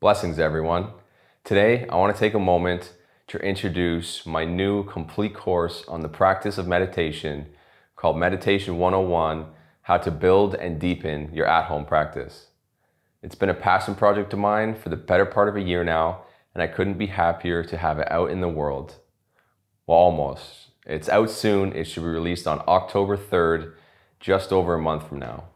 Blessings, everyone. Today, I want to take a moment to introduce my new complete course on the practice of meditation called Meditation 101 How to Build and Deepen Your At Home Practice. It's been a passion project of mine for the better part of a year now, and I couldn't be happier to have it out in the world. Well, almost. It's out soon. It should be released on October 3rd, just over a month from now.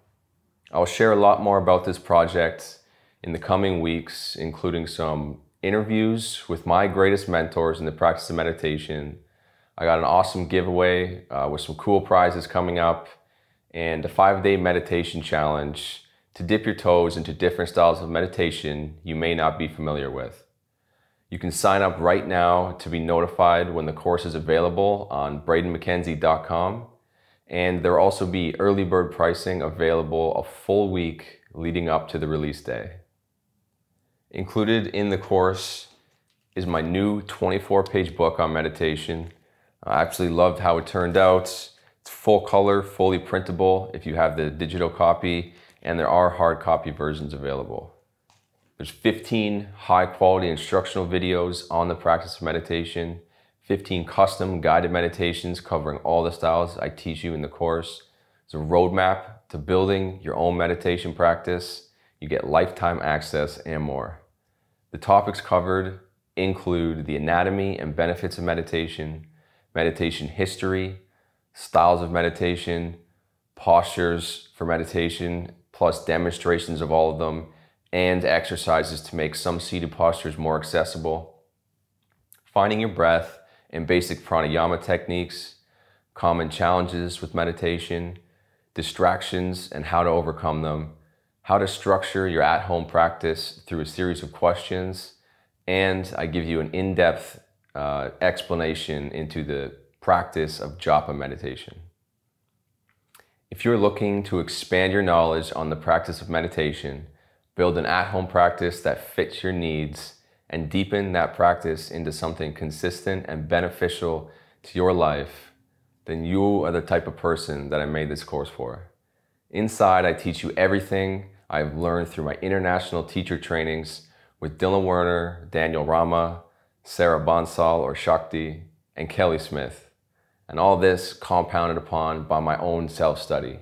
I'll share a lot more about this project in the coming weeks, including some interviews with my greatest mentors in the practice of meditation. I got an awesome giveaway uh, with some cool prizes coming up and a five day meditation challenge to dip your toes into different styles of meditation you may not be familiar with. You can sign up right now to be notified when the course is available on braydonmackenzie.com and there will also be early bird pricing available a full week leading up to the release day. Included in the course is my new 24 page book on meditation. I absolutely loved how it turned out. It's full color, fully printable if you have the digital copy, and there are hard copy versions available. There's 15 high quality instructional videos on the practice of meditation 15 custom guided meditations covering all the styles I teach you in the course. It's a roadmap to building your own meditation practice. You get lifetime access and more. The topics covered include the anatomy and benefits of meditation, meditation history, styles of meditation, postures for meditation, plus demonstrations of all of them, and exercises to make some seated postures more accessible. Finding your breath and basic pranayama techniques, common challenges with meditation, distractions and how to overcome them, how to structure your at home practice through a series of questions, and I give you an in depth uh, explanation into the practice of japa meditation. If you're looking to expand your knowledge on the practice of meditation, build an at home practice that fits your needs, and deepen that practice into something consistent and beneficial to your life, then you are the type of person that I made this course for. Inside, I teach you everything I've learned through my international teacher trainings with Dylan Werner, Daniel Rama, Sarah Bonsall or Shakti, and Kelly Smith. And all this compounded upon by my own self study.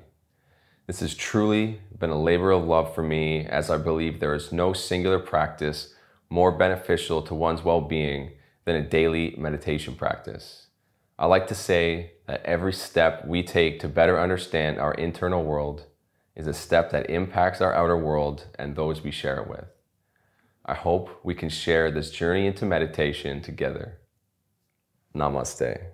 This has truly been a labor of love for me as I believe there is no singular practice more beneficial to one's well being than a daily meditation practice. I like to say that every step we take to better understand our internal world is a step that impacts our outer world and those we share it with. I hope we can share this journey into meditation together. Namaste.